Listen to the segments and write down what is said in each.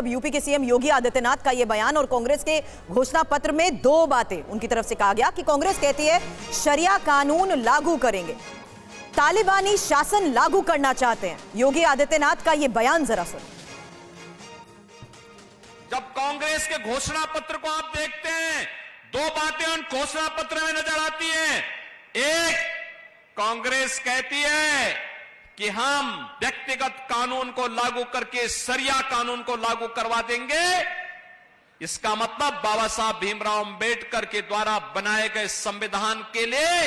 अब यूपी के सीएम योगी आदित्यनाथ का यह बयान और कांग्रेस के घोषणा पत्र में दो बातें उनकी तरफ़ से कहा गया कि कांग्रेस कहती है, शरिया कानून लागू करेंगे। तालिबानी शासन लागू करना चाहते हैं। योगी आदित्यनाथ का यह बयान जरा सुन। जब कांग्रेस के घोषणा पत्र को आप देखते हैं, दो बातें उन घोषणा पत्र में नज़र आती हैं। एक, कांग्रेस कहती है कि हम व्यक्तिगत कानून को लागू करके सरिया कानून को लागू करवा देंगे। इसका मतलब बाबा साहब भीमराव अंबेडकर के द्वारा बनाए गए संविधान के लिए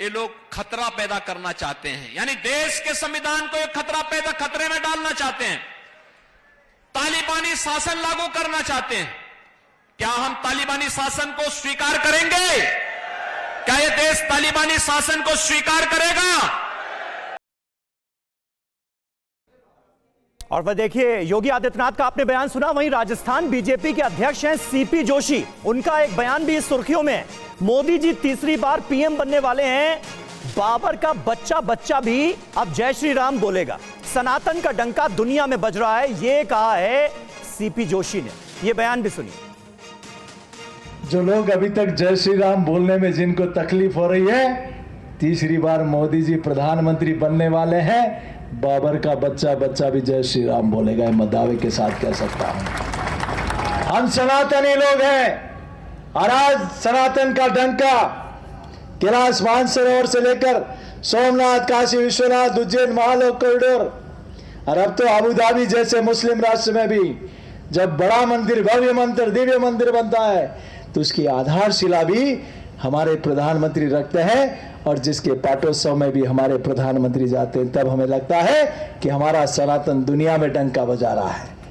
ये लोग खतरा पैदा करना चाहते हैं। यानी देश के संविधान को एक खतरा पैदा, खतरे में डालना चाहते हैं। तालिबानी शासन लागू करना चाहते हैं। क्या हम तालिबानी शासन को स्वीकार करेंगे? क्या यह देश तालिबानी शासन को स्वीकार करेगा? और वह देखिए, योगी आदित्यनाथ का आपने बयान सुना, वहीं राजस्थान बीजेपी के अध्यक्ष हैं सीपी जोशी उनका एक बयान भी इस सुर्खियों में मोदी जी तीसरी बार पीएम बनने वाले हैं। बाबर का बच्चा बच्चा भी अब जय श्री राम बोलेगा। सनातन का डंका दुनिया में बज रहा है, ये कहा है सीपी जोशी ने। ये बयान भी सुनिए। जो लोग अभी तक जय श्री राम बोलने में जिनको तकलीफ़ हो रही है, तीसरी बार मोदी जी प्रधानमंत्री बनने वाले हैं। बाबर का बच्चा बच्चा भी जय श्री राम बोलेगा। मैं दावे के साथ कह सकता हूँ। हम सनातनी लोग हैं और आज सनातन का डंका कैलाश मानसरोवर से लेकर सोमनाथ, काशी, विश्वनाथ, उज्जैन, महालोक कॉरिडोर और अब तो अबू धाबी जैसे मुस्लिम राष्ट्र में भी जब बड़ा मंदिर, भव्य मंदिर, दिव्य मंदिर बनता है तो उसकी आधारशिला भी हमारे प्रधानमंत्री रखते हैं। और जिसके पाटोत्सव में भी हमारे प्रधानमंत्री जाते हैं, तब हमें लगता है कि हमारा सनातन दुनिया में डंका बजा रहा है।